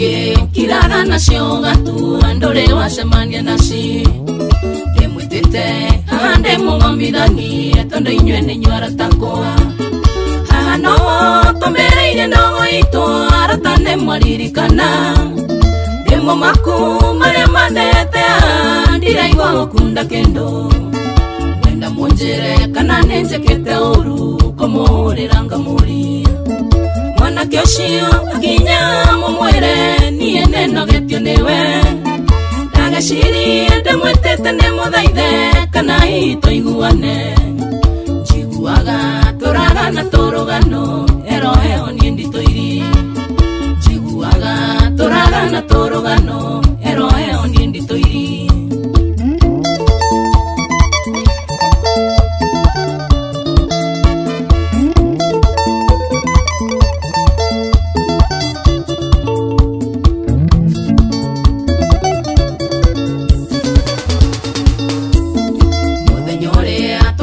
Yeah nasionga tua ndole wasemania nasi ndemwitite haha ndemomomithanie tondu inywe ni nywara tankua haha no tumireine ndogo itu arata nemwaririkana ndemo maku maria mandete a ndiraigwa gukunda kindu wenda munjire kana ninjikite uru kumuriranga muria mwanake ucio nginya mumwire no de getiuniwe tenemos ndamwetete nemuthaithe kana hitoiguane chihuahua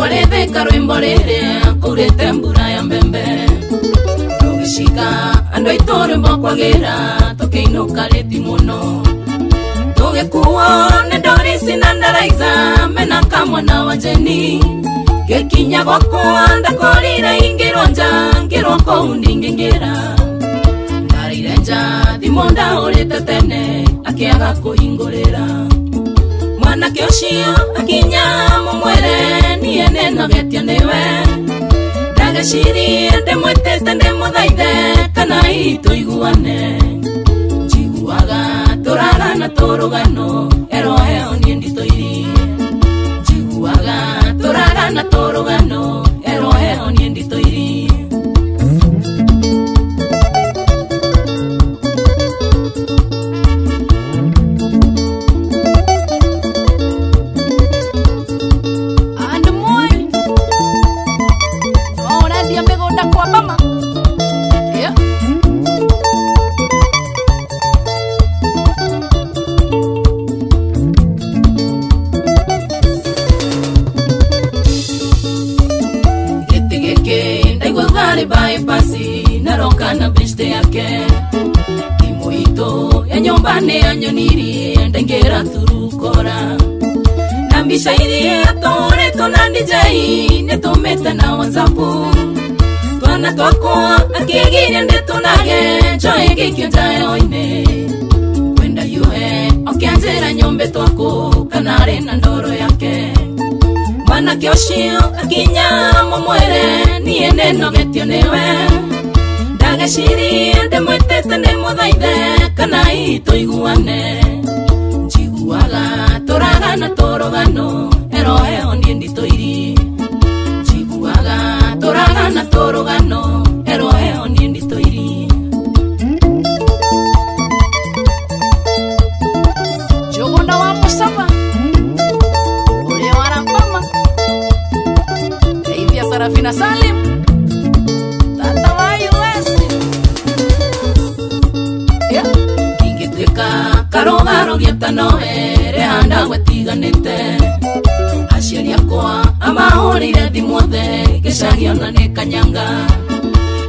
Mboleve karo mbolele kurete mbura ya mbembe Tugishika ando itore mbokwa gera toke ino kareti mono Tuge kuo nedori sinandara iza mena kamwa na wajeni Kekinya goko anda kolira ingero nja ngero ko undi ngingera Narire nja dimonda olete tene akiaga kuhingolera Mwana kioshio akinya mumwere Ni mieneno getio niwe ndagecirie ndimwitite ndimuthaithe kana itu iguane njiguaga turara na turugano eroheo nie nditoiri njiguaga turara na turugano mbane yanyonirie ndengera turukora na mbica irie atoretwo na ndijai nĩtũmĩte na whatsapu twana twakwa akigiria ndĩtũnage njoe ngikio inĩ kwenda yuhe okĩanjĩra nyũmbĩ twaku kana ari na ndoro yake mwanake ucio akinya mumwire nie nenogetio niwe ndagecirie ndĩmwĩtĩte ndimuthaithe kanai tuiguane njiguaga turagana turugano eroheo nie nditoiri njiguaga turagana turugano eroheo nie nditoiri jugunda wa musaba uria warakwama eibiasarafina salimu nogeta noere handa gwetiganite aciari akwa amahurire thimuothe gicagi ona ni kanyanga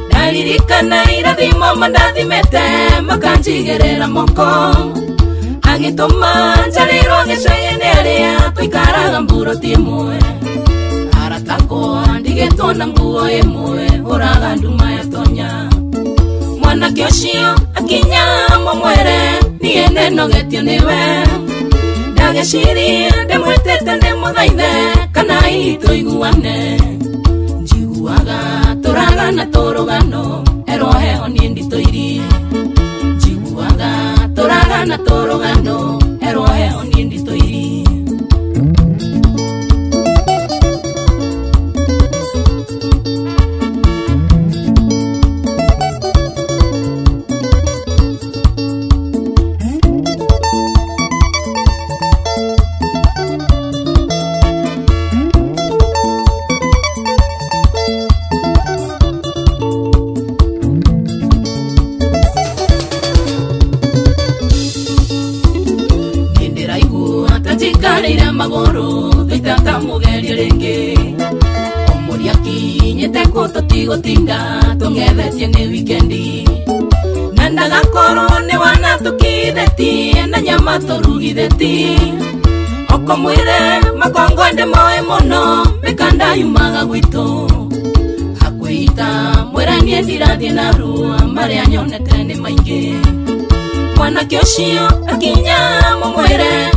ndaririkana irathimo mandathimete makanjigerera moko agituma njarirwo gicagi-ini aria tuikaraga mburoti imwe aratakwa ndigitwo na nguo imwe uraga nduma ya tonya mwanake ũcio akinya mũmwĩre niĩ nĩnogetio nĩwe ndagĩciria ndĩmwĩtĩte ndĩmũthaithe kana hihi tũiguane njiguaga tũragana tũrũgano erwo heho niĩ nditũiri njiguaga tũragana tũrũgano maguru tuitata mugerie ringi omuri akinyite ku tutigotinda tung'ethetie ni wikendi na ndagakorwo ni wana tukithitie na nyama turugithetie okomwire makongwende moe muno mikanda yumaga gwitu hakwita mwiranie ndirathie narua maria nyonete ni maingi mwanake ucio akinya mumwire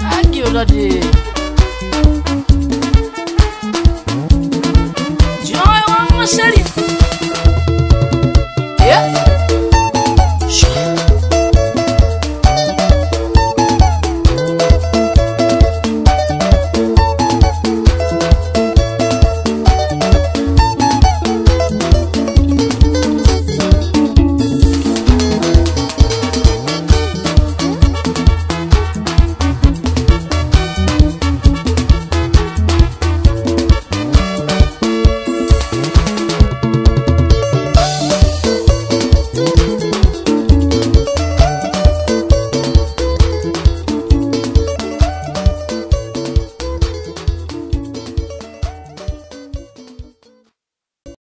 Thank you, Daddy.